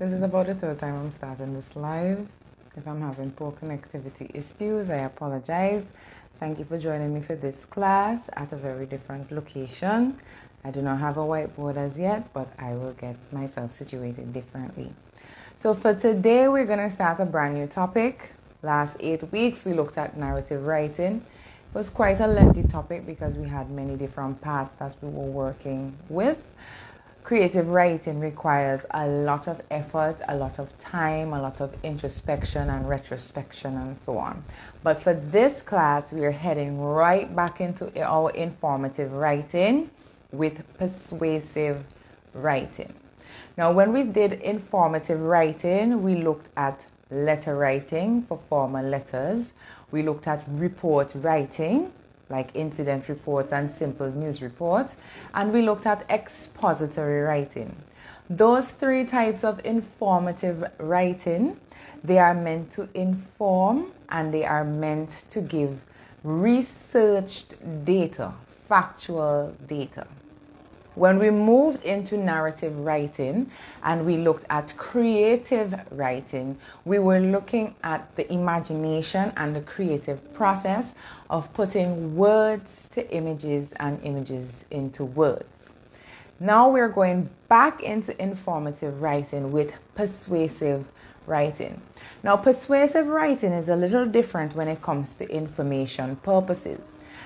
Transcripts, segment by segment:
This is about the third time I'm starting this live. If I'm having poor connectivity issues, I apologize. Thank you for joining me for this class at a very different location. I do not have a whiteboard as yet, but I will get myself situated differently. So for today, we're going to start a brand new topic. Last eight weeks, we looked at narrative writing. It was quite a lengthy topic because we had many different parts that we were working with creative writing requires a lot of effort, a lot of time, a lot of introspection and retrospection, and so on. But for this class, we are heading right back into our informative writing with persuasive writing. Now, when we did informative writing, we looked at letter writing for formal letters, we looked at report writing like incident reports and simple news reports, and we looked at expository writing. Those three types of informative writing, they are meant to inform and they are meant to give researched data, factual data. When we moved into narrative writing and we looked at creative writing, we were looking at the imagination and the creative process of putting words to images and images into words. Now we're going back into informative writing with persuasive writing. Now, persuasive writing is a little different when it comes to information purposes.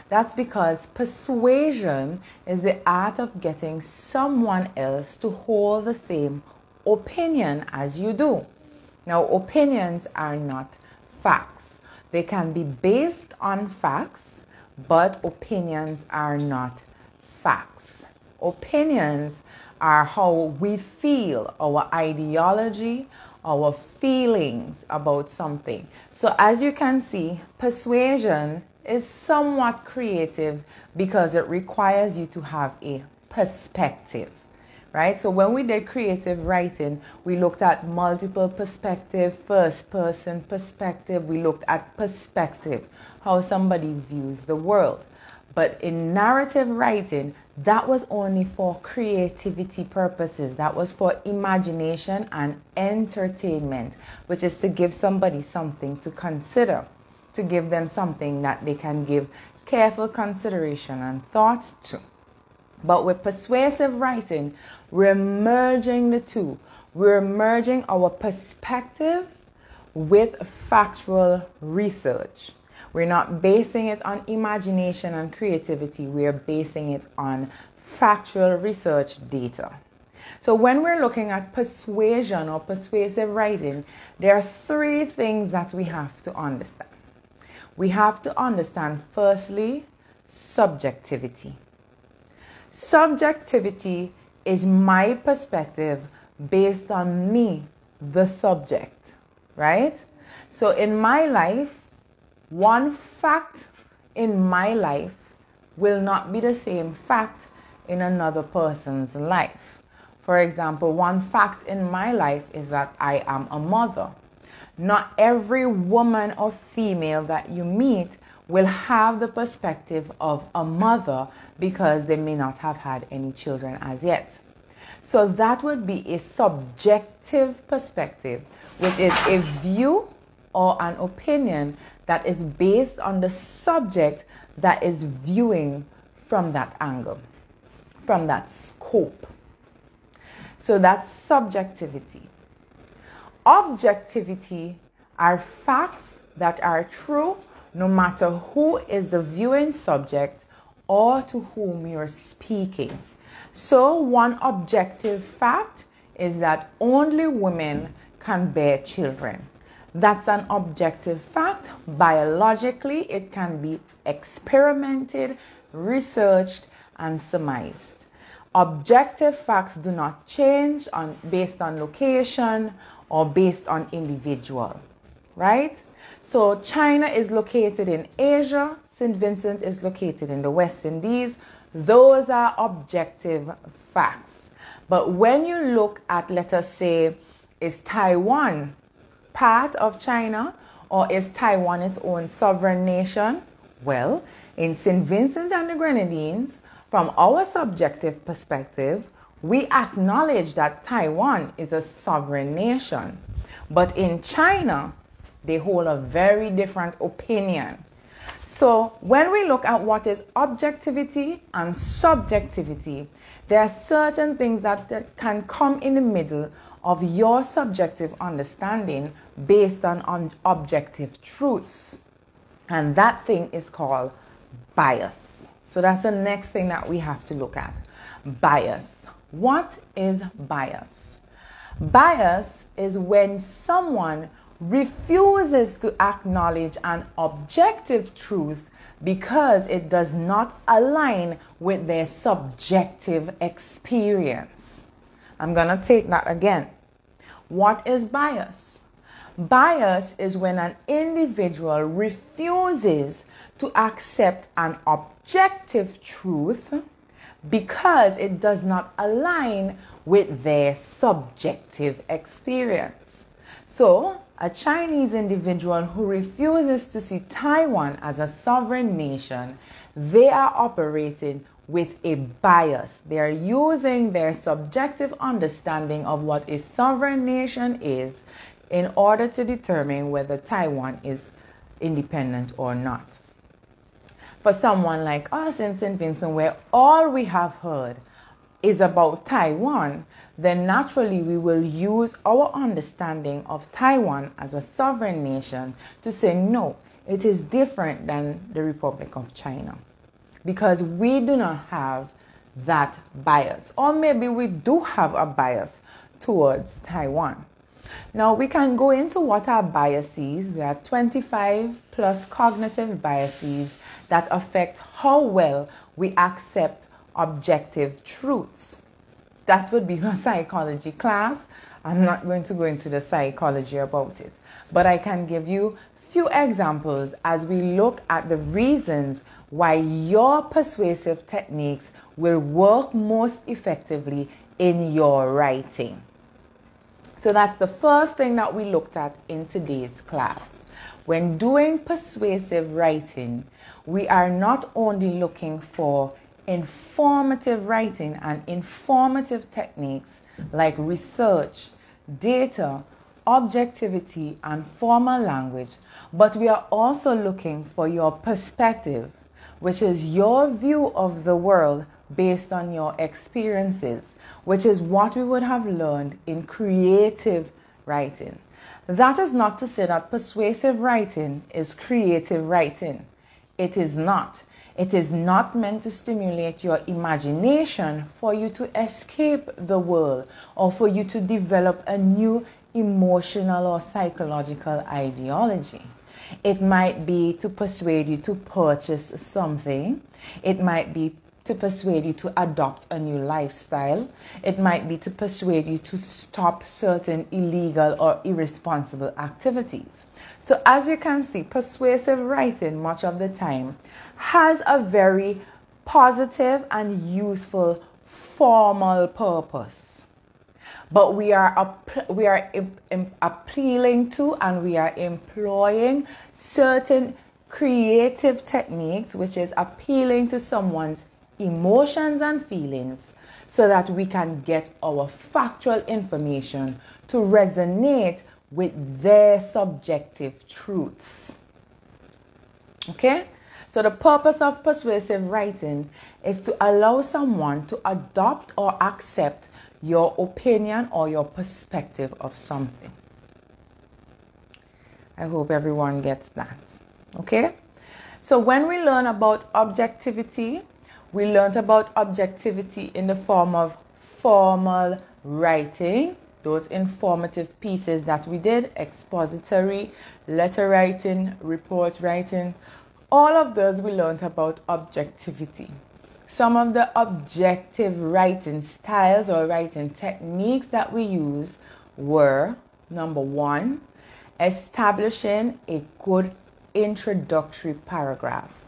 That's because persuasion is the art of getting someone else to hold the same opinion as you do. Now, opinions are not facts, they can be based on facts, but opinions are not facts. Opinions are how we feel, our ideology, our feelings about something. So, as you can see, persuasion is somewhat creative because it requires you to have a perspective right? So when we did creative writing we looked at multiple perspective first person perspective. We looked at perspective how somebody views the world. But in narrative writing that was only for creativity purposes. That was for imagination and entertainment which is to give somebody something to consider to give them something that they can give careful consideration and thought to. But with persuasive writing, we're merging the two. We're merging our perspective with factual research. We're not basing it on imagination and creativity, we're basing it on factual research data. So, when we're looking at persuasion or persuasive writing, there are three things that we have to understand we have to understand firstly subjectivity. Subjectivity is my perspective based on me, the subject, right? So in my life, one fact in my life will not be the same fact in another person's life. For example, one fact in my life is that I am a mother. Not every woman or female that you meet will have the perspective of a mother because they may not have had any children as yet. So that would be a subjective perspective, which is a view or an opinion that is based on the subject that is viewing from that angle, from that scope. So that's subjectivity. Objectivity are facts that are true no matter who is the viewing subject or to whom you're speaking. So, one objective fact is that only women can bear children. That's an objective fact. Biologically, it can be experimented, researched, and surmised. Objective facts do not change on, based on location or based on individual, right? So China is located in Asia, St. Vincent is located in the West Indies. Those are objective facts. But when you look at, let us say, is Taiwan part of China or is Taiwan its own sovereign nation? Well, in St. Vincent and the Grenadines, from our subjective perspective, we acknowledge that Taiwan is a sovereign nation. But in China, they hold a very different opinion. So, when we look at what is objectivity and subjectivity, there are certain things that, can come in the middle of your subjective understanding based on objective truths. And that thing is called bias. So that's the next thing that we have to look at. Bias. What is bias? Bias is when someone refuses to acknowledge an objective truth because it does not align with their subjective experience. I'm going to take that again. What is bias? Bias is when an individual refuses to accept an objective truth because it does not align with their subjective experience. So, a Chinese individual who refuses to see Taiwan as a sovereign nation, they are operating with a bias. They are using their subjective understanding of what a sovereign nation is in order to determine whether Taiwan is independent or not. For someone like us in St. Vincent, where all we have heard is about Taiwan, then naturally we will use our understanding of Taiwan as a sovereign nation to say no, it is different than the Republic of China. Because we do not have that bias. Or maybe we do have a bias towards Taiwan. Now we can go into what are biases. There are 25 plus cognitive biases that affect how well we accept objective truths. That would be a psychology class. I'm not going to go into the psychology about it, but I can give you few examples as we look at the reasons why your persuasive techniques will work most effectively in your writing. So that's the first thing that we looked at in today's class. When doing persuasive writing, we are not only looking for informative writing and informative techniques like research, data, objectivity, and formal language, but we are also looking for your perspective, which is your view of the world based on your experiences, which is what we would have learned in creative writing. That is not to say that persuasive writing is creative writing. It is not. It is not meant to stimulate your imagination for you to escape the world or for you to develop a new emotional or psychological ideology. It might be to persuade you to purchase something. It might be to persuade you to adopt a new lifestyle. It might be to persuade you to stop certain illegal or irresponsible activities. So, as you can see, persuasive writing, much of the time, has a very positive and useful formal purpose. But we are, we are appealing to and we are employing certain creative techniques, which is appealing to someone's emotions and feelings so that we can get our factual information to resonate with their subjective truths. Okay? So, the purpose of persuasive writing is to allow someone to adopt or accept your opinion or your perspective of something. I hope everyone gets that. Okay? So, when we learn about objectivity, we learned about objectivity in the form of formal writing, those informative pieces that we did expository, letter writing, report writing all of those we learned about objectivity. Some of the objective writing styles or writing techniques that we use were number one, establishing a good introductory paragraph.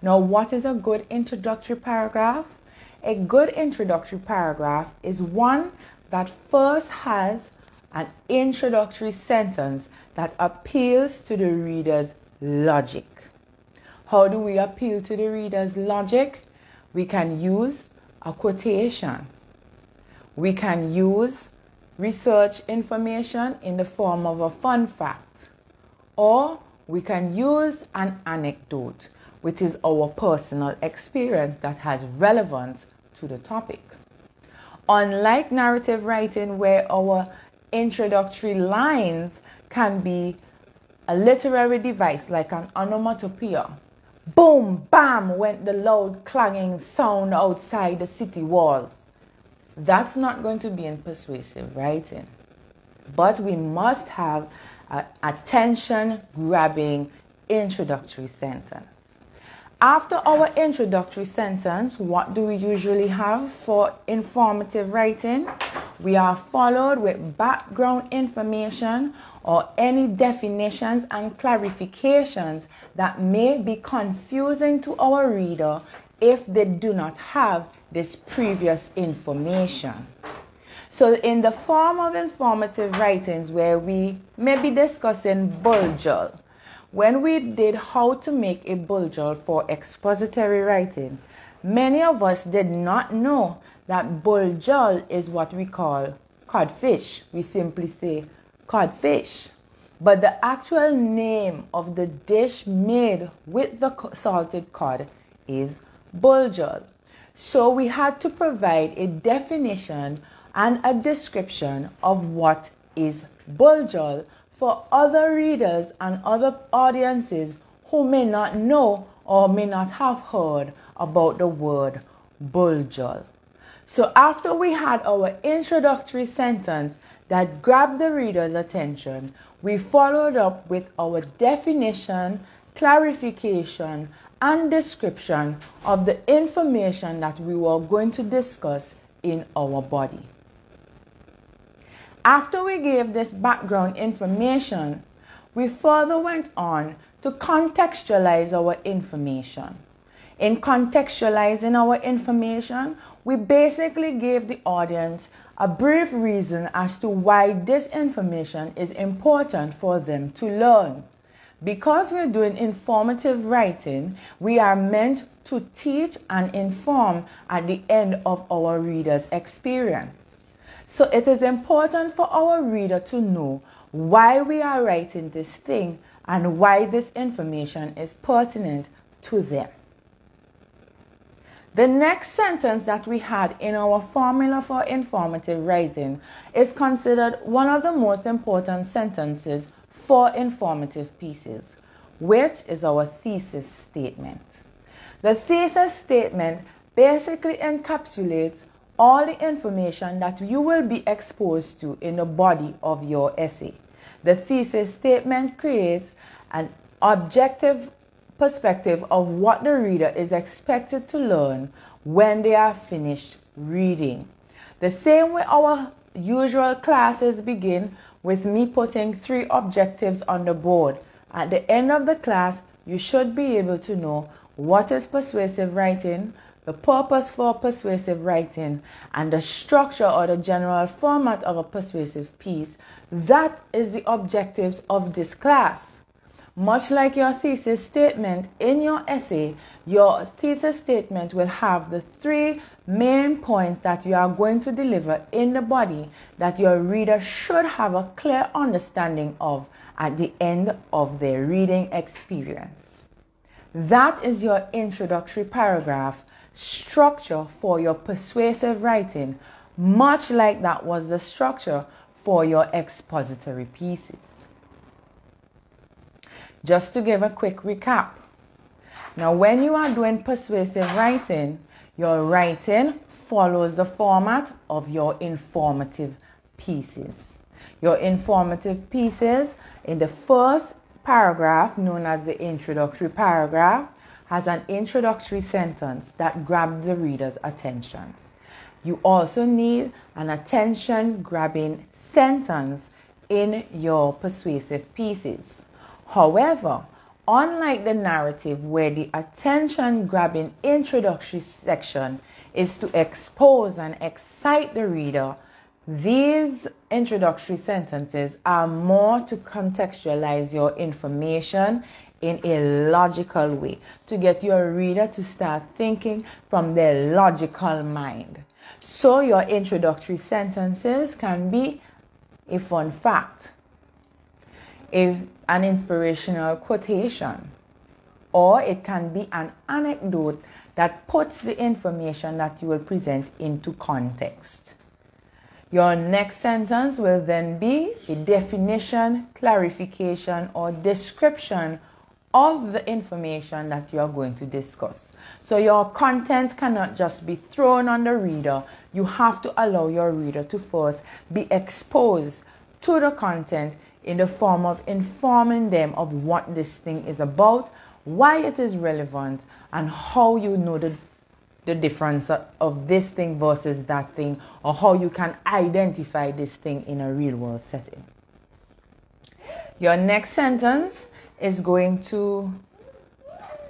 Now, what is a good introductory paragraph? A good introductory paragraph is one that first has an introductory sentence that appeals to the reader's logic. How do we appeal to the reader's logic? We can use a quotation. We can use research information in the form of a fun fact, or we can use an anecdote, which is our personal experience that has relevance to the topic. Unlike narrative writing, where our introductory lines can be a literary device like an onomatopoeia. Boom, bam, went the loud clanging sound outside the city walls. That's not going to be in persuasive writing. But we must have an attention grabbing introductory sentence. After our introductory sentence, what do we usually have for informative writing? We are followed with background information or any definitions and clarifications that may be confusing to our reader if they do not have this previous information. So, in the form of informative writings, where we may be discussing Buljol, when we did how to make a Buljol for expository writing, many of us did not know that Buljol is what we call codfish. We simply say codfish. But the actual name of the dish made with the salted cod is Buljol. So we had to provide a definition and a description of what is Buljol for other readers and other audiences who may not know or may not have heard about the word buljol. So, after we had our introductory sentence that grabbed the reader's attention, we followed up with our definition, clarification, and description of the information that we were going to discuss in our body. After we gave this background information, we further went on to contextualize our information. In contextualizing our information, we basically gave the audience a brief reason as to why this information is important for them to learn. Because we're doing informative writing, we are meant to teach and inform at the end of our reader's experience. So it is important for our reader to know why we are writing this thing and why this information is pertinent to them. The next sentence that we had in our formula for informative writing is considered one of the most important sentences for informative pieces, which is our thesis statement. The thesis statement basically encapsulates all the information that you will be exposed to in the body of your essay. The thesis statement creates an objective perspective of what the reader is expected to learn when they are finished reading. The same way our usual classes begin with me putting three objectives on the board. At the end of the class, you should be able to know what is persuasive writing, the purpose for persuasive writing, and the structure or the general format of a persuasive piece. That is the objectives of this class. Much like your thesis statement in your essay, your thesis statement will have the three main points that you are going to deliver in the body that your reader should have a clear understanding of at the end of their reading experience. That is your introductory paragraph structure for your persuasive writing, much like that was the structure for your expository pieces. Just to give a quick recap. Now, when you are doing persuasive writing, your writing follows the format of your informative pieces. Your informative pieces in the first paragraph, known as the introductory paragraph, has an introductory sentence that grabs the reader's attention. You also need an attention grabbing sentence in your persuasive pieces. However, unlike the narrative where the attention grabbing introductory section is to expose and excite the reader, these introductory sentences are more to contextualize your information in a logical way to get your reader to start thinking from their logical mind. So your introductory sentences can be a fun fact, a, an inspirational quotation, or it can be an anecdote that puts the information that you will present into context. Your next sentence will then be a definition, clarification, or description of the information that you are going to discuss. So your content cannot just be thrown on the reader. You have to allow your reader to first be exposed to the content in the form of informing them of what this thing is about, why it is relevant, and how you know the the difference of this thing versus that thing, or how you can identify this thing in a real world setting. Your next sentence is going to,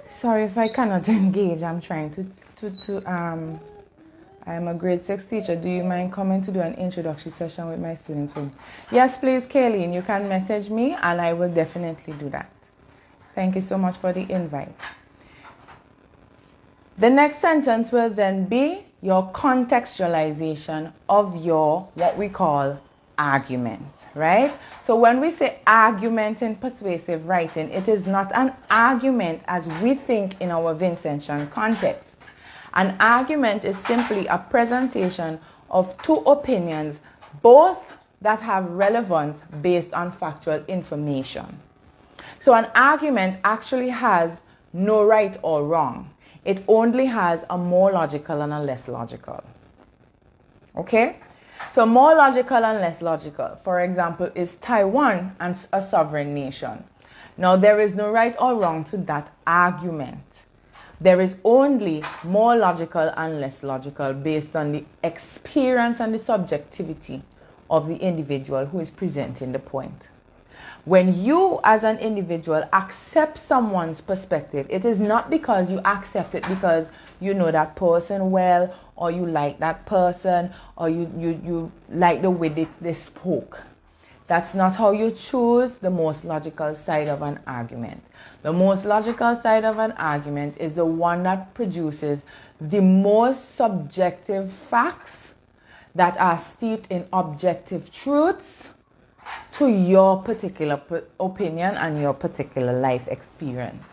sorry if I cannot engage, I'm trying to, to, to um, I'm a grade 6 teacher. Do you mind coming to do an introductory session with my students? Yes, please, Kayleen. You can message me and I will definitely do that. Thank you so much for the invite. The next sentence will then be your contextualization of your what we call argument, right? So when we say argument in persuasive writing, it is not an argument as we think in our Vincentian context. An argument is simply a presentation of two opinions, both that have relevance based on factual information. So an argument actually has no right or wrong. It only has a more logical and a less logical. Okay? So, more logical and less logical, for example, is Taiwan and a sovereign nation. Now, there is no right or wrong to that argument. There is only more logical and less logical based on the experience and the subjectivity of the individual who is presenting the point. When you, as an individual, accept someone's perspective, it is not because you accept it because you know that person well, or you like that person, or you, you, you like the way they, they spoke. That's not how you choose the most logical side of an argument. The most logical side of an argument is the one that produces the most subjective facts that are steeped in objective truths to your particular opinion and your particular life experience.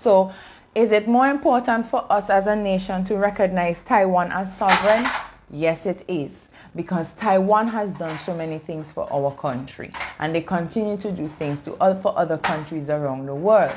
So, is it more important for us as a nation to recognize Taiwan as sovereign? Yes, it is. Because Taiwan has done so many things for our country and they continue to do things to, for other countries around the world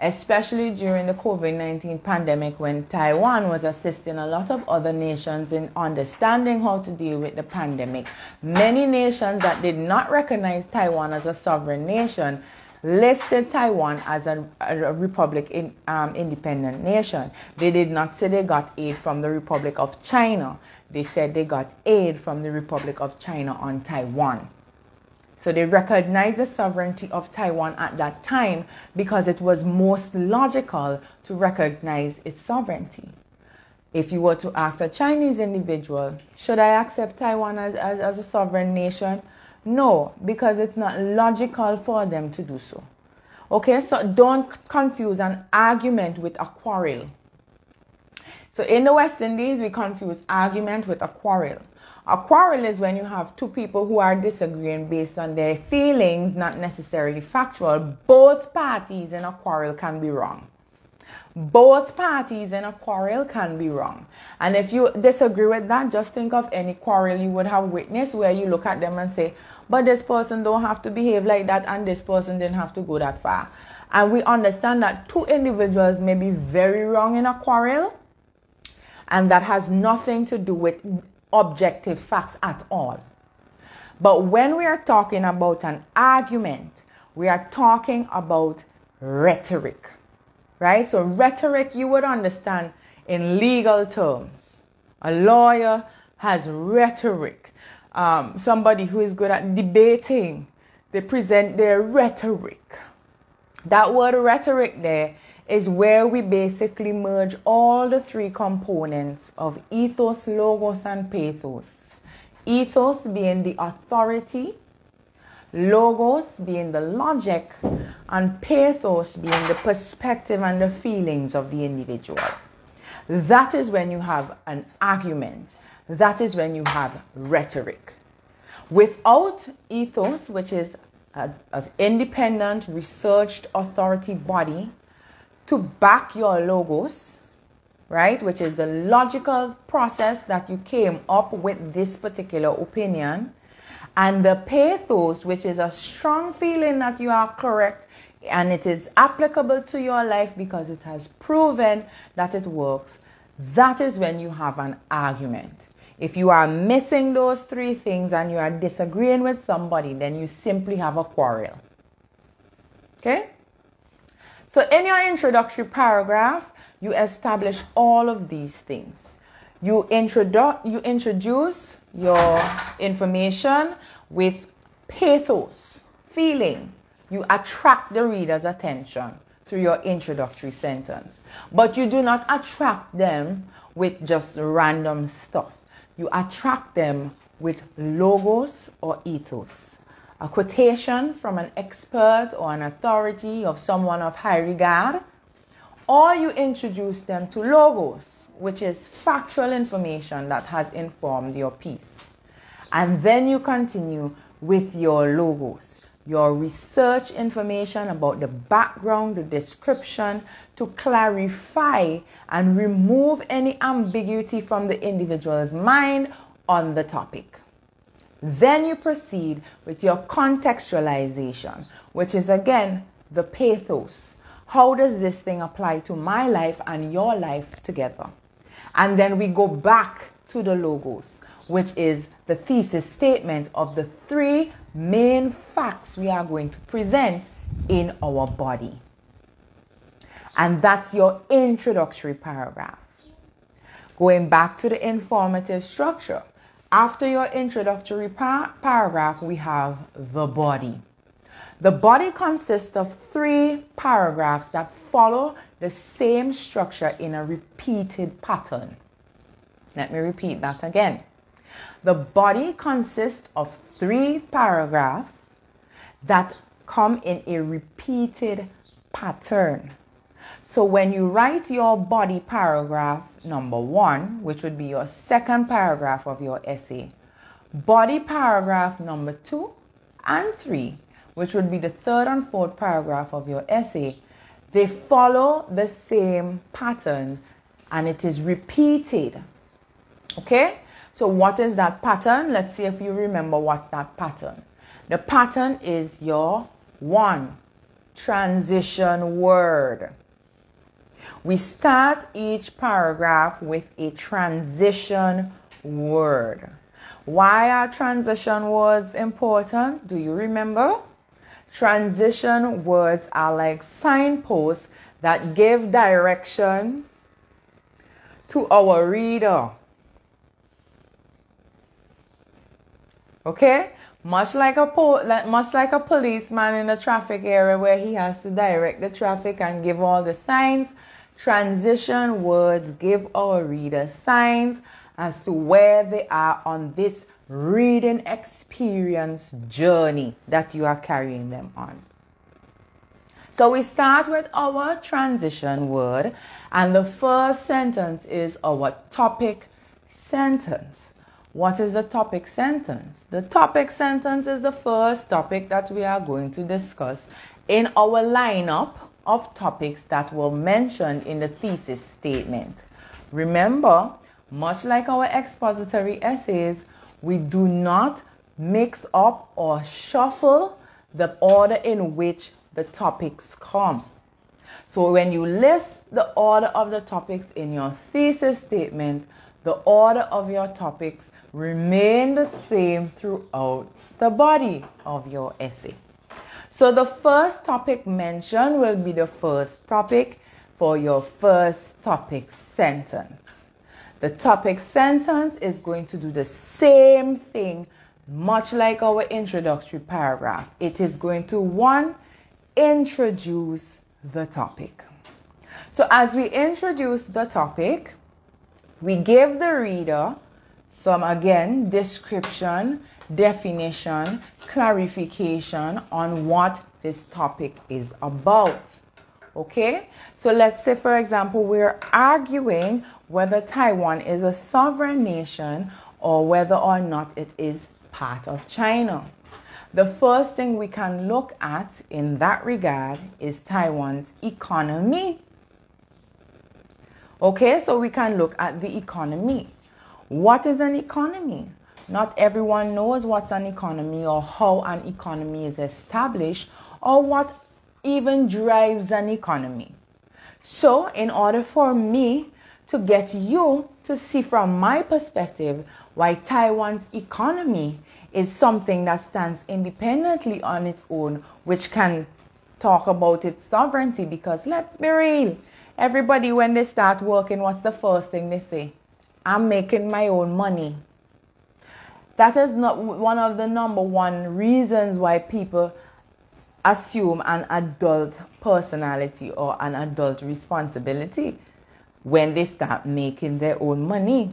especially during the COVID 19 pandemic when Taiwan was assisting a lot of other nations in understanding how to deal with the pandemic. Many nations that did not recognize Taiwan as a sovereign nation listed Taiwan as a, republic in, um, independent nation. They did not say they got aid from the Republic of China. They said they got aid from the Republic of China on Taiwan. So they recognized the sovereignty of Taiwan at that time because it was most logical to recognize its sovereignty. If you were to ask a Chinese individual, should I accept Taiwan as, as, as a sovereign nation? No, because it's not logical for them to do so. Okay, so don't confuse an argument with a quarrel. So in the West Indies, we confuse argument with a quarrel. A quarrel is when you have two people who are disagreeing based on their feelings, not necessarily factual. Both parties in a quarrel can be wrong. Both parties in a quarrel can be wrong. And if you disagree with that, just think of any quarrel you would have witnessed where you look at them and say, but this person don't have to behave like that and this person didn't have to go that far. And we understand that two individuals may be very wrong in a quarrel and that has nothing to do with objective facts at all. But when we are talking about an argument, we are talking about rhetoric, right? So, rhetoric you would understand in legal terms. A lawyer has rhetoric. Um, somebody who is good at debating, they present their rhetoric. That word rhetoric there is where we basically merge all the three components of ethos, logos, and pathos. Ethos being the authority, logos being the logic, and pathos being the perspective and the feelings of the individual. That is when you have an argument. That is when you have rhetoric. Without ethos, which is an independent, researched authority body to back your logos, right, which is the logical process that you came up with this particular opinion, and the pathos, which is a strong feeling that you are correct and it is applicable to your life because it has proven that it works, that is when you have an argument. If you are missing those three things and you are disagreeing with somebody, then you simply have a quarrel. Okay? So, in your introductory paragraph, you establish all of these things. You, introdu- you introduce your information with pathos, feeling. You attract the reader's attention through your introductory sentence. But you do not attract them with just random stuff. You attract them with logos or ethos. A quotation from an expert or an authority of someone of high regard, or you introduce them to logos, which is factual information that has informed your piece. And then you continue with your logos, your research information about the background, the description to clarify and remove any ambiguity from the individual's mind on the topic. Then you proceed with your contextualization, which is again the pathos. How does this thing apply to my life and your life together? And then we go back to the logos, which is the thesis statement of the three main facts we are going to present in our body. And that's your introductory paragraph. Going back to the informative structure. After your introductory par- paragraph, we have the body. The body consists of three paragraphs that follow the same structure in a repeated pattern. Let me repeat that again. The body consists of three paragraphs that come in a repeated pattern. So when you write your body paragraph number one, which would be your second paragraph of your essay, body paragraph number two and three, which would be the third and fourth paragraph of your essay, they follow the same pattern and it is repeated. Okay? So, what is that pattern? Let's see if you remember what's that pattern. The pattern is your one transition word. We start each paragraph with a transition word. Why are transition words important? Do you remember? Transition words are like signposts that give direction to our reader. Okay? Much like a po- much like a policeman in a traffic area where he has to direct the traffic and give all the signs, transition words give our reader signs as to where they are on this reading experience journey that you are carrying them on. So we start with our transition word, and the first sentence is our topic sentence. What is the topic sentence? The topic sentence is the first topic that we are going to discuss in our lineup of topics that were mentioned in the thesis statement. Remember, much like our expository essays, we do not mix up or shuffle the order in which the topics come. So when you list the order of the topics in your thesis statement, the order of your topics remain the same throughout the body of your essay. So the first topic mentioned will be the first topic for your first topic sentence. The topic sentence is going to do the same thing, much like our introductory paragraph. It is going to one, introduce the topic. So as we introduce the topic, we give the reader some again description, definition, clarification on what this topic is about. Okay? So let's say, for example, we're arguing whether Taiwan is a sovereign nation or whether or not it is part of China. The first thing we can look at in that regard is Taiwan's economy. Okay, so we can look at the economy. What is an economy? Not everyone knows what's an economy or how an economy is established or what even drives an economy. So, in order for me to get you to see from my perspective why Taiwan's economy is something that stands independently on its own, which can talk about its sovereignty. Because let's be real, everybody, when they start working, what's the first thing they say? I'm making my own money. That is not one of the number one reasons why people assume an adult personality or an adult responsibility when they start making their own money.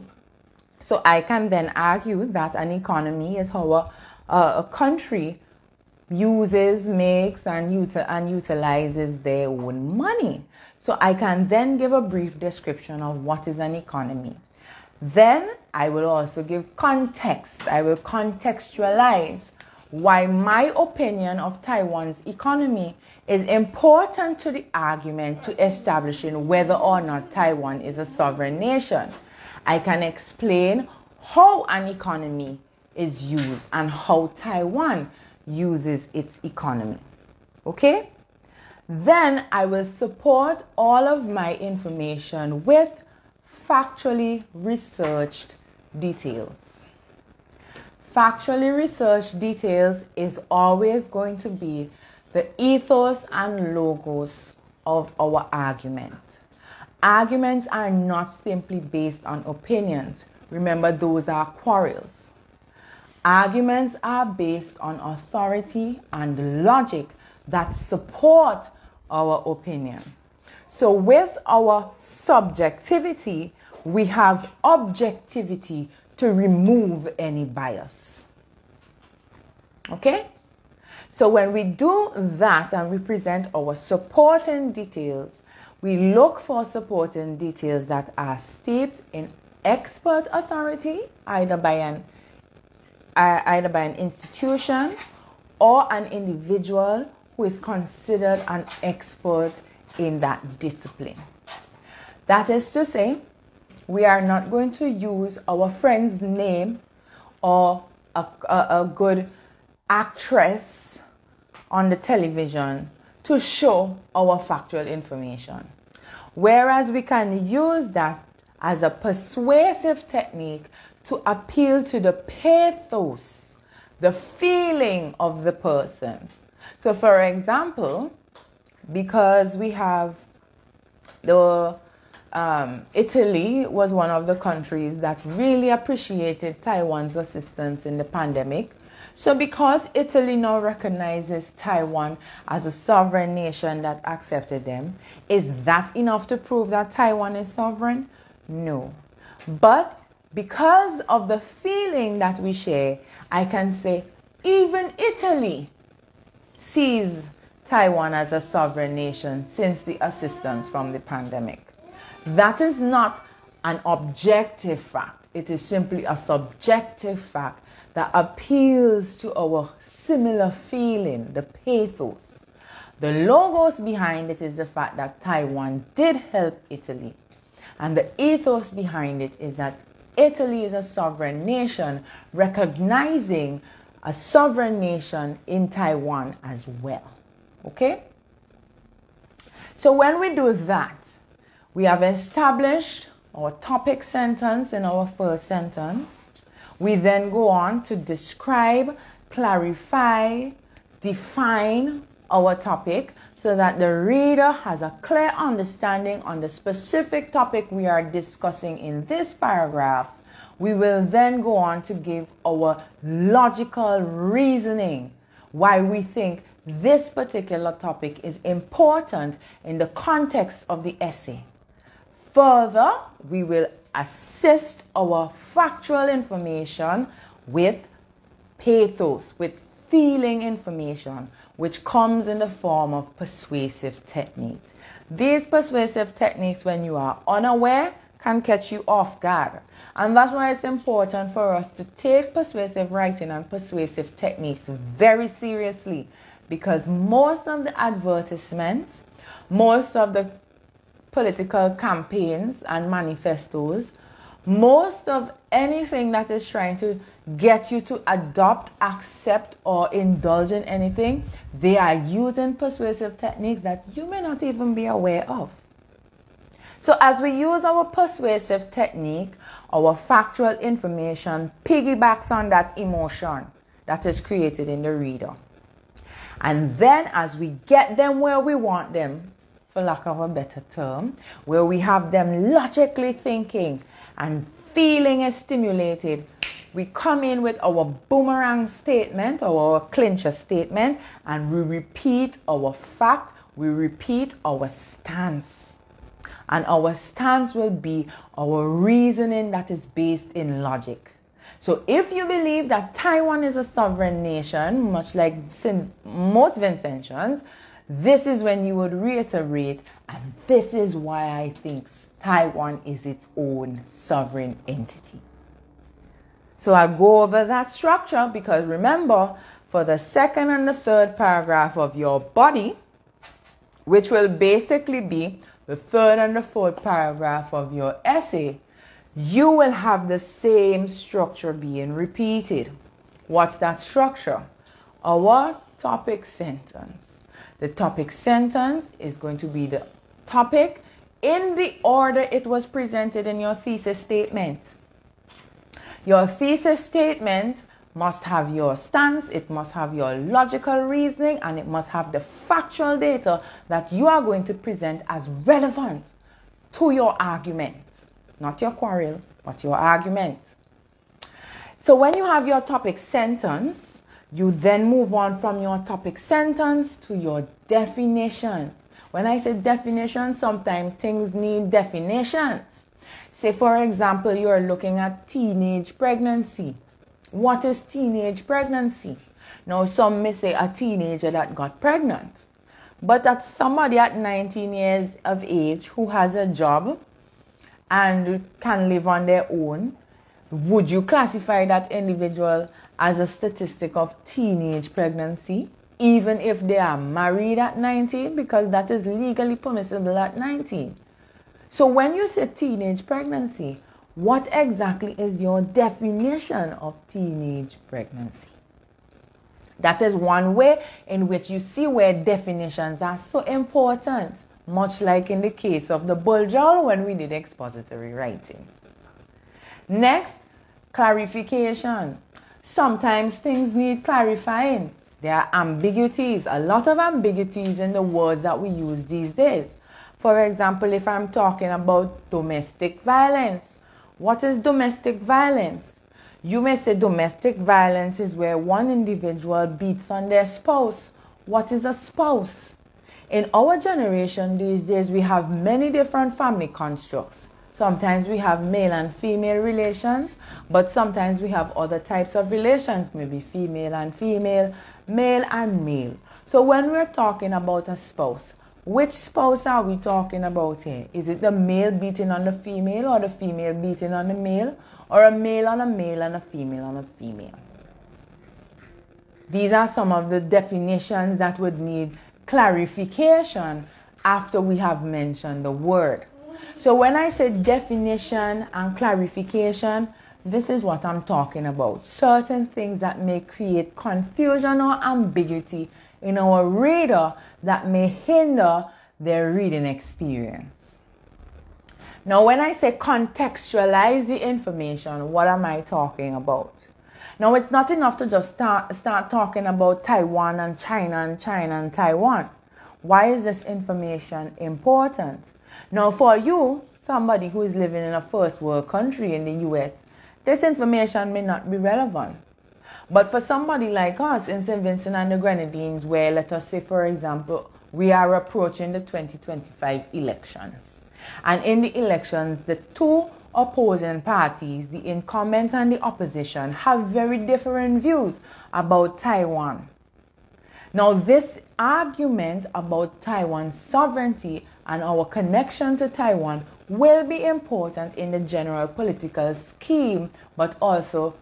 So I can then argue that an economy is how a, a country uses, makes, and, util- and utilizes their own money. So I can then give a brief description of what is an economy. Then I will also give context. I will contextualize why my opinion of Taiwan's economy is important to the argument to establishing whether or not Taiwan is a sovereign nation. I can explain how an economy is used and how Taiwan uses its economy. Okay? Then I will support all of my information with factually researched details. Factually researched details is always going to be the ethos and logos of our argument. Arguments are not simply based on opinions. Remember, those are quarrels. Arguments are based on authority and logic that support our opinion. So, with our subjectivity, we have objectivity to remove any bias. Okay? So, when we do that and we present our supporting details, we look for supporting details that are steeped in expert authority, either by an uh, either by an institution or an individual is considered an expert in that discipline. That is to say, we are not going to use our friend's name or a, a, a good actress on the television to show our factual information. Whereas we can use that as a persuasive technique to appeal to the pathos, the feeling of the person. So, for example, because we have the um, Italy was one of the countries that really appreciated Taiwan's assistance in the pandemic. So, because Italy now recognizes Taiwan as a sovereign nation that accepted them, is that enough to prove that Taiwan is sovereign? No. But because of the feeling that we share, I can say even Italy sees Taiwan as a sovereign nation since the assistance from the pandemic. That is not an objective fact, it is simply a subjective fact that appeals to our similar feeling, the pathos. The logos behind it is the fact that Taiwan did help Italy. And the ethos behind it is that Italy is a sovereign nation, recognizing a sovereign nation in Taiwan as well. Okay? So when we do that, we have established our topic sentence in our first sentence. We then go on to describe, clarify, define our topic so that the reader has a clear understanding on the specific topic we are discussing in this paragraph. We will then go on to give our logical reasoning why we think this particular topic is important in the context of the essay. Further, we will assist our factual information with pathos, with feeling information, which comes in the form of persuasive techniques. These persuasive techniques, when you are unaware, can catch you off guard. And that's why it's important for us to take persuasive writing and persuasive techniques very seriously because most of the advertisements, most of the political campaigns and manifestos, most of anything that is trying to get you to adopt, accept, or indulge in anything, they are using persuasive techniques that you may not even be aware of. So, as we use our persuasive technique, our factual information piggybacks on that emotion that is created in the reader. And then, as we get them where we want them, for lack of a better term, where we have them logically thinking and feeling stimulated, we come in with our boomerang statement or our clincher statement and we repeat our fact, we repeat our stance. And our stance will be our reasoning that is based in logic. So if you believe that Taiwan is a sovereign nation, much like most Vincentians, this is when you would reiterate, and this is why I think Taiwan is its own sovereign entity. So I go over that structure because remember, for the second and the third paragraph of your body, which will basically be the third and the fourth paragraph of your essay, you will have the same structure being repeated. What's that structure? Our topic sentence. The topic sentence is going to be the topic in the order it was presented in your thesis statement. Your thesis statement must have your stance, it must have your logical reasoning, and it must have the factual data that you are going to present as relevant to your argument. Not your quarrel, but your argument. So when you have your topic sentence, you then move on from your topic sentence to your definition. When I say definition, sometimes things need definitions. Say, for example, you're looking at teenage pregnancy. What is teenage pregnancy? Now, some may say a teenager that got pregnant, but that's somebody at 19 years of age who has a job and can live on their own. Would you classify that individual as a statistic of teenage pregnancy? even if they are married at 19, because that is legally permissible at 19. So when you say teenage pregnancy, what exactly is your definition of teenage pregnancy? That is one way in which you see where definitions are so important, much like in the case of the Bull when we did expository writing. Next, clarification. Sometimes things need clarifying. There are ambiguities, a lot of ambiguities in the words that we use these days. For example, if I'm talking about domestic violence, what is domestic violence? You may say domestic violence is where one individual beats on their spouse. What is a spouse? In our generation these days, we have many different family constructs. Sometimes we have male and female relations, but sometimes we have other types of relations, maybe female and female, male and male. So when we're talking about a spouse, which spouse are we talking about here? Is it the male beating on the female or the female beating on the male? Or a male on a male and a female on a female? These are some of the definitions that would need clarification after we have mentioned the word. So when I say definition and clarification, this is what I'm talking about. Certain things that may create confusion or ambiguity in our reader that may hinder their reading experience. Now, when I say contextualize the information, what am I talking about? Now, it's not enough to just start, start talking about Taiwan and China and China and Taiwan. Why is this information important? Now, for you, somebody who is living in a first world country in the US, this information may not be relevant. But for somebody like us in St. Vincent and the Grenadines, where let us say, for example, we are approaching the 2025 elections. And in the elections, the two opposing parties, the incumbent and the opposition, have very different views about Taiwan. Now, this argument about Taiwan's sovereignty and our connection to Taiwan will be important in the general political scheme, but also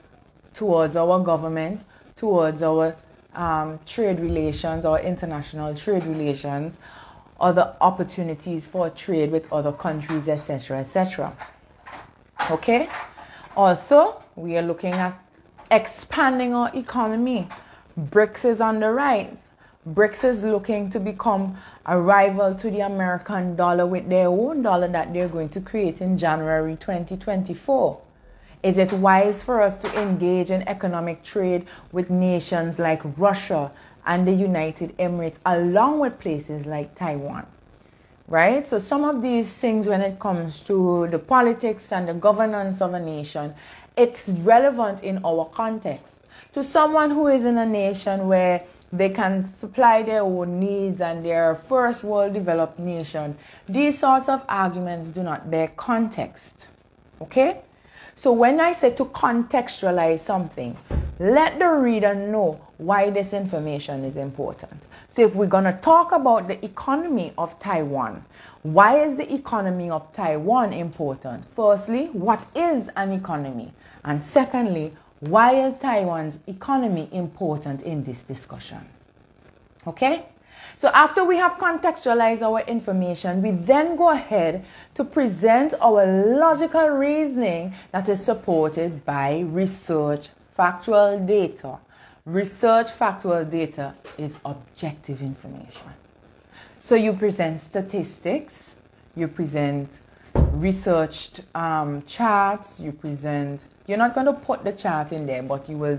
towards our government, towards our um, trade relations, our international trade relations, other opportunities for trade with other countries, etc., etc. Okay? Also, we are looking at expanding our economy. BRICS is on the rise. BRICS is looking to become a rival to the American dollar with their own dollar that they're going to create in January 2024. Is it wise for us to engage in economic trade with nations like Russia and the United Emirates, along with places like Taiwan? Right? So, some of these things, when it comes to the politics and the governance of a nation, it's relevant in our context. To someone who is in a nation where they can supply their own needs and they're a first world developed nation, these sorts of arguments do not bear context. Okay? So when I say to contextualize something, let the reader know why this information is important. So if we're going to talk about the economy of Taiwan, why is the economy of Taiwan important? Firstly, what is an economy? And secondly, why is Taiwan's economy important in this discussion? Okay? So after we have contextualized our information, we then go ahead to present our logical reasoning that is supported by research factual data. Research factual data is objective information. So you present statistics, you present researched um, charts, you present, you're not going to put the chart in there, but you will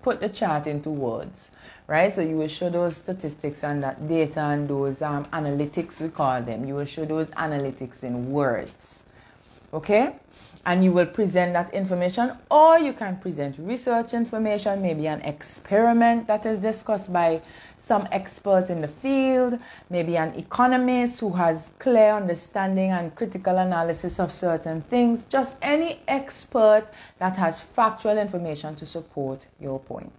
put the chart into words right? So you will show those statistics and that data and those um, analytics, we call them. You will show those analytics in words, okay? And you will present that information, or you can present research information, maybe an experiment that is discussed by some experts in the field, maybe an economist who has clear understanding and critical analysis of certain things, just any expert that has factual information to support your point.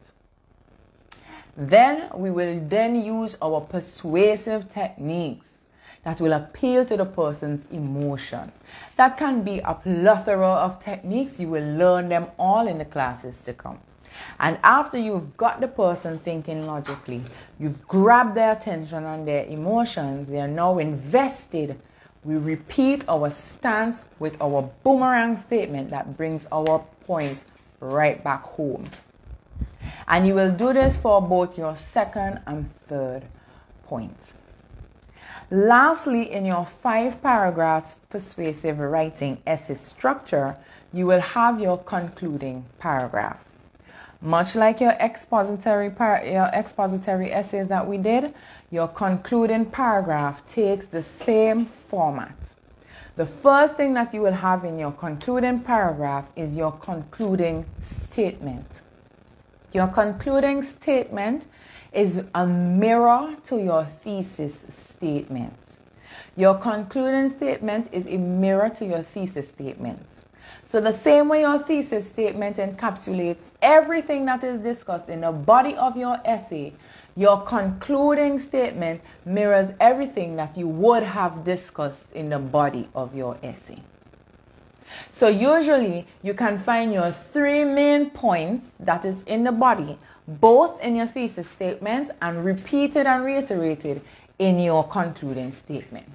Then we will then use our persuasive techniques that will appeal to the person's emotion. That can be a plethora of techniques. You will learn them all in the classes to come. And after you've got the person thinking logically, you've grabbed their attention and their emotions, they are now invested. We repeat our stance with our boomerang statement that brings our point right back home. And you will do this for both your second and third points. Lastly, in your five paragraphs persuasive writing essay structure, you will have your concluding paragraph. Much like your expository, your expository essays that we did, your concluding paragraph takes the same format. The first thing that you will have in your concluding paragraph is your concluding statement. Your concluding statement is a mirror to your thesis statement. Your concluding statement is a mirror to your thesis statement. So, the same way your thesis statement encapsulates everything that is discussed in the body of your essay, your concluding statement mirrors everything that you would have discussed in the body of your essay. So usually you can find your three main points that is in the body, both in your thesis statement and repeated and reiterated in your concluding statement.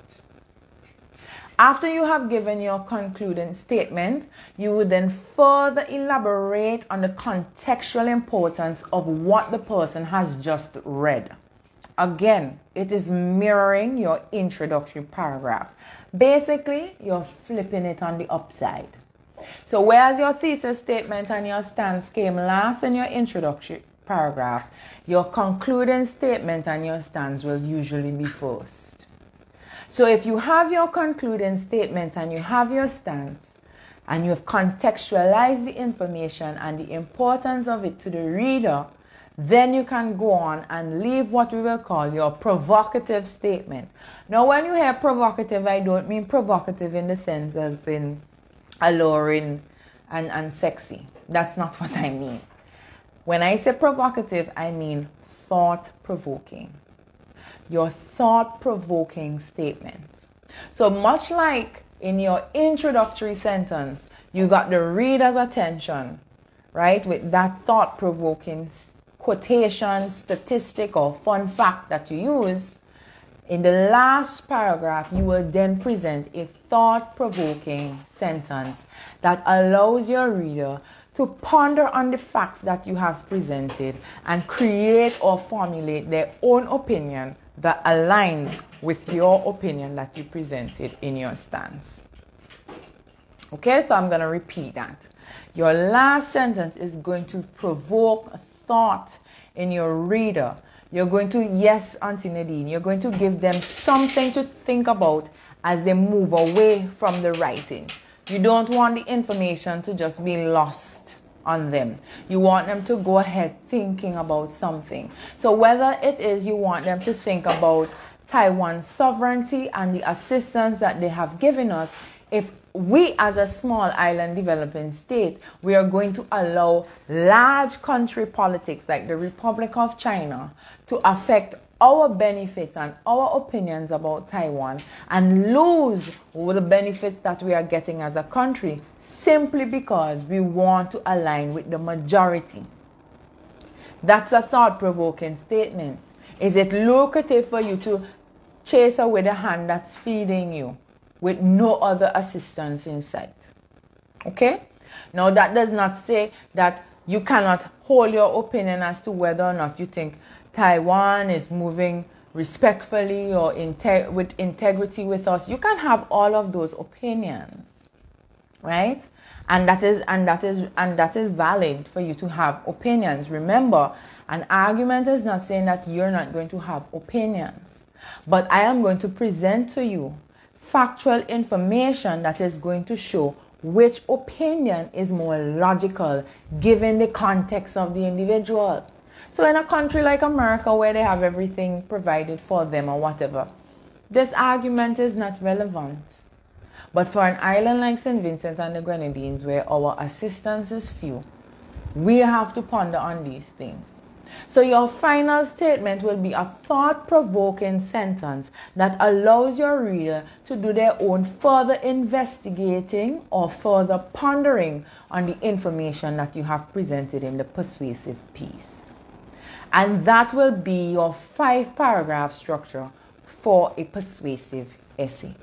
After you have given your concluding statement, you will then further elaborate on the contextual importance of what the person has just read. Again, it is mirroring your introductory paragraph. Basically, you're flipping it on the upside. So, whereas your thesis statement and your stance came last in your introductory paragraph, your concluding statement and your stance will usually be first. So, if you have your concluding statement and you have your stance, and you have contextualized the information and the importance of it to the reader, then you can go on and leave what we will call your provocative statement. Now, when you hear provocative, I don't mean provocative in the sense as in alluring and, and sexy. That's not what I mean. When I say provocative, I mean thought provoking. your thought provoking statement. So, much like in your introductory sentence, you got the reader's attention, right, with that thought provoking quotation, statistic, or fun fact that you use. In the last paragraph, you will then present a thought provoking sentence that allows your reader to ponder on the facts that you have presented and create or formulate their own opinion that aligns with your opinion that you presented in your stance. Okay, so I'm going to repeat that. Your last sentence is going to provoke thought in your reader. You're going to, yes, Auntie Nadine, you're going to give them something to think about as they move away from the writing. You don't want the information to just be lost on them. You want them to go ahead thinking about something. So, whether it is you want them to think about Taiwan's sovereignty and the assistance that they have given us, if we as a small island developing state, we are going to allow large country politics like the Republic of China to affect our benefits and our opinions about Taiwan and lose the benefits that we are getting as a country simply because we want to align with the majority. That's a thought provoking statement. Is it lucrative for you to chase away the hand that's feeding you? With no other assistance in sight. Okay? Now, that does not say that you cannot hold your opinion as to whether or not you think Taiwan is moving respectfully or inte- with integrity with us. You can have all of those opinions, right? And that is and that is and that is valid for you to have opinions. Remember, an argument is not saying that you're not going to have opinions, but I am going to present to you factual information that is going to show which opinion is more logical given the context of the individual. So, in a country like America where they have everything provided for them or whatever, this argument is not relevant. But for an island like St. Vincent and the Grenadines where our assistance is few, we have to ponder on these things. So, your final statement will be a thought provoking sentence that allows your reader to do their own further investigating or further pondering on the information that you have presented in the persuasive piece. And that will be your five paragraph structure for a persuasive essay.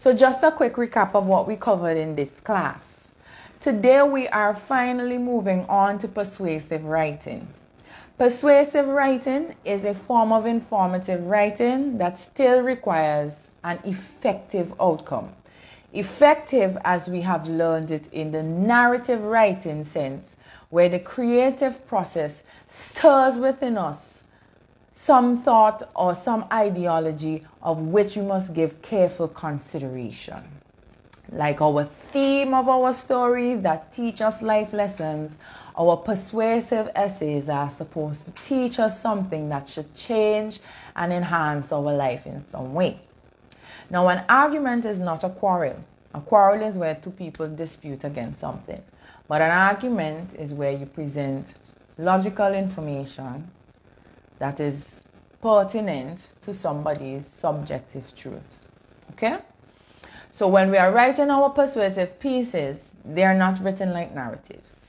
So, just a quick recap of what we covered in this class. Today, we are finally moving on to persuasive writing. Persuasive writing is a form of informative writing that still requires an effective outcome. Effective, as we have learned it in the narrative writing sense, where the creative process stirs within us some thought or some ideology of which we must give careful consideration. Like our theme of our stories that teach us life lessons our persuasive essays are supposed to teach us something that should change and enhance our life in some way. Now, an argument is not a quarrel. A quarrel is where two people dispute against something. But an argument is where you present logical information that is pertinent to somebody's subjective truth. Okay? So when we are writing our persuasive pieces, they are not written like narratives.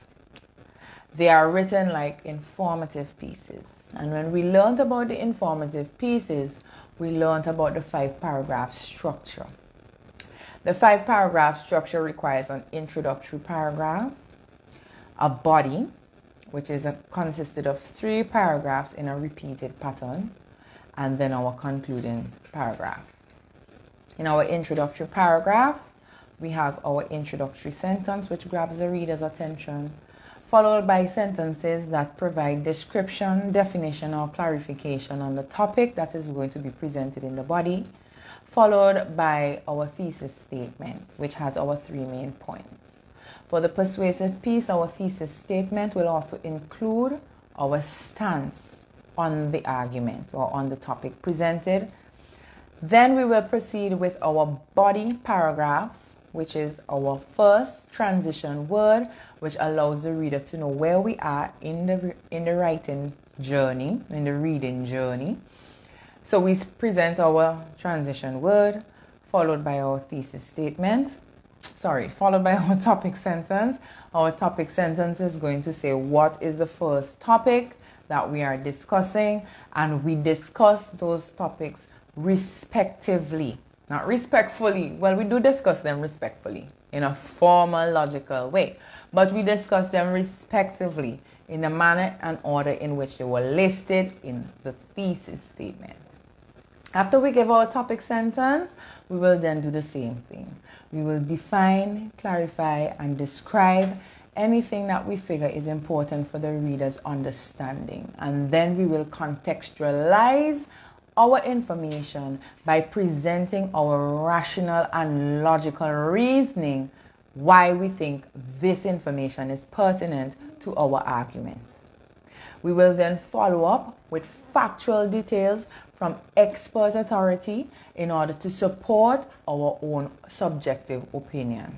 They are written like informative pieces. And when we learned about the informative pieces, we learned about the five paragraph structure. The five paragraph structure requires an introductory paragraph, a body, which is a, consisted of three paragraphs in a repeated pattern, and then our concluding paragraph. In our introductory paragraph, we have our introductory sentence, which grabs the reader's attention followed by sentences that provide description, definition, or clarification on the topic that is going to be presented in the body, followed by our thesis statement, which has our three main points. For the persuasive piece, our thesis statement will also include our stance on the argument or on the topic presented. Then we will proceed with our body paragraphs, which is our first transition word, which allows the reader to know where we are in the in the writing journey, in the reading journey. So we present our transition word, followed by our thesis statement. Sorry, followed by our topic sentence. Our topic sentence is going to say what is the first topic that we are discussing, and we discuss those topics respectively, not respectfully. Well, we do discuss them respectfully in a formal, logical way, but we discuss them respectively in the manner and order in which they were listed in the thesis statement. After we give our topic sentence, we will then do the same thing. We will define, clarify, and describe anything that we figure is important for the reader's understanding. And then we will contextualize our information by presenting our rational and logical reasoning why we think this information is pertinent to our argument. We will then follow up with factual details from expert authority in order to support our own subjective opinions.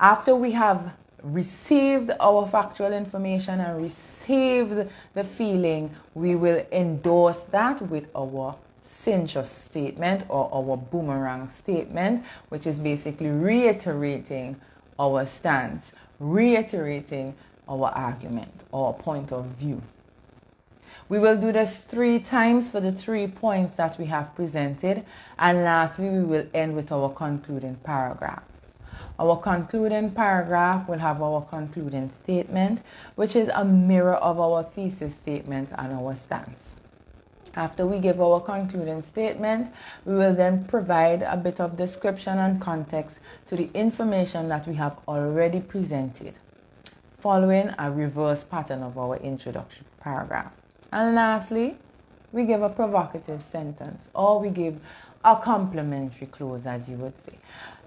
After we have received our factual information and received the feeling, we will endorse that with our censure statement or our boomerang statement, which is basically reiterating our stance, reiterating our argument or point of view. We will do this three times for the three points that we have presented, and lastly, we will end with our concluding paragraph. Our concluding paragraph will have our concluding statement, which is a mirror of our thesis statement and our stance. After we give our concluding statement, we will then provide a bit of description and context to the information that we have already presented, following a reverse pattern of our introduction paragraph. And lastly, we give a provocative sentence or we give a complimentary close, as you would say.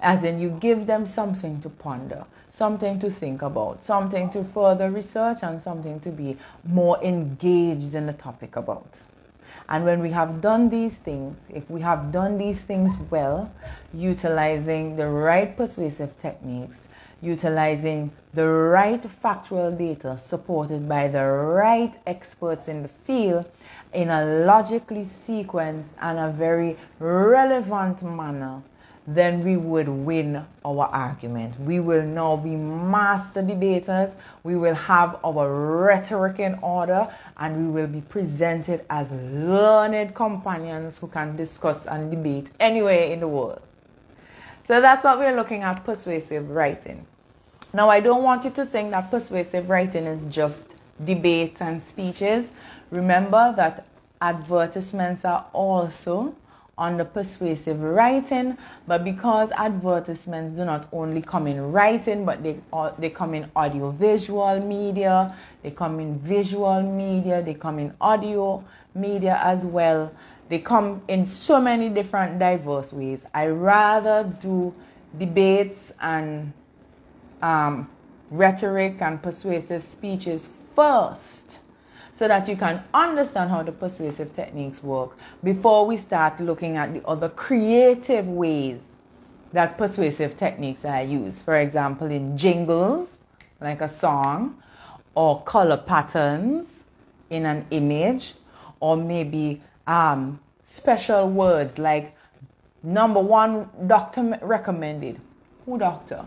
As in, you give them something to ponder, something to think about, something to further research, and something to be more engaged in the topic about. And when we have done these things, if we have done these things well, utilizing the right persuasive techniques, utilizing the right factual data supported by the right experts in the field in a logically sequenced and a very relevant manner, then we would win our argument. We will now be master debaters. We will have our rhetoric in order and we will be presented as learned companions who can discuss and debate anywhere in the world. So that's what we're looking at persuasive writing. Now, I don't want you to think that persuasive writing is just debates and speeches. Remember that advertisements are also on the persuasive writing, but because advertisements do not only come in writing, but they, they come in audio-visual media, they come in visual media, they come in audio media as well. They come in so many different diverse ways. I rather do debates and um, rhetoric and persuasive speeches first so that you can understand how the persuasive techniques work before we start looking at the other creative ways that persuasive techniques are used. For example, in jingles, like a song, or color patterns in an image, or maybe um, special words like number one doctor recommended. Who doctor?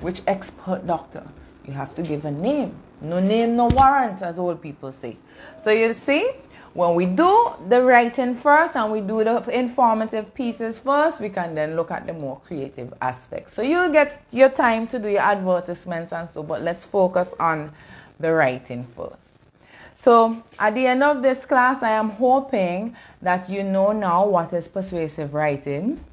Which expert doctor? You have to give a name. No name, no warrant, as old people say. So you see, when we do the writing first and we do the informative pieces first, we can then look at the more creative aspects. So you'll get your time to do your advertisements and so, but let's focus on the writing first. So at the end of this class, I am hoping that you know now what is persuasive writing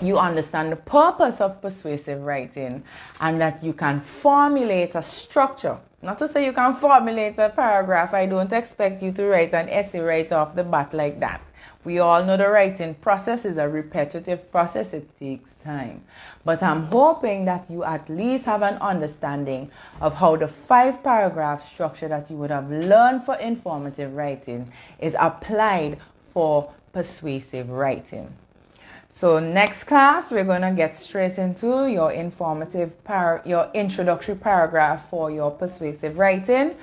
you understand the purpose of persuasive writing and that you can formulate a structure. Not to say you can formulate a paragraph. I don't expect you to write an essay right off the bat like that. We all know the writing process is a repetitive process, it takes time. But I'm hoping that you at least have an understanding of how the five paragraph structure that you would have learned for informative writing is applied for persuasive writing. So next class, we're going to get straight into your informative, your introductory paragraph for your persuasive writing.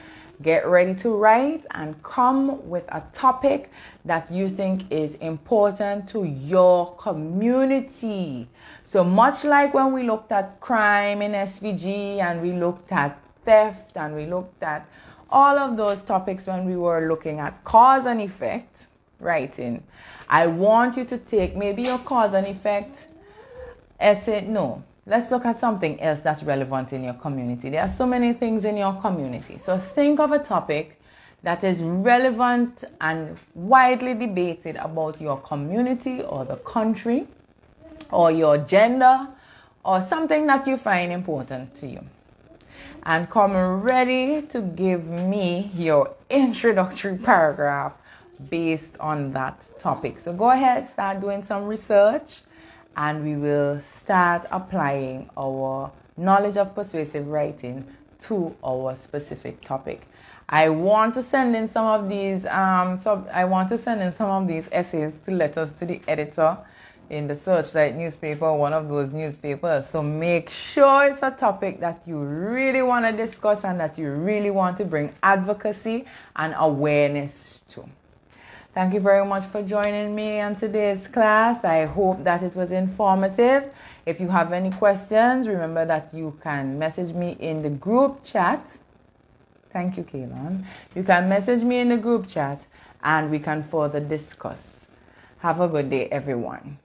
Get ready to write and come with a topic that you think is important to your community. So, much like when we looked at crime in SVG and we looked at theft and we looked at all of those topics when we were looking at cause and effect writing, I want you to take maybe your cause and effect essay. No, let's look at something else that's relevant in your community. There are so many things in your community. So think of a topic that is relevant and widely debated about your community or the country or your gender or something that you find important to you. And come ready to give me your introductory paragraph based on that topic. So go ahead, start doing some research and we will start applying our knowledge of persuasive writing to our specific topic. I want to send in some of these um so I want to send in some of these essays to letters to the editor in the Searchlight newspaper, one of those newspapers. So make sure it's a topic that you really want to discuss and that you really want to bring advocacy and awareness. Thank you very much for joining me on today's class. I hope that it was informative. If you have any questions, remember that you can message me in the group chat. Thank you, Kaylon. You can message me in the group chat and we can further discuss. Have a good day, everyone.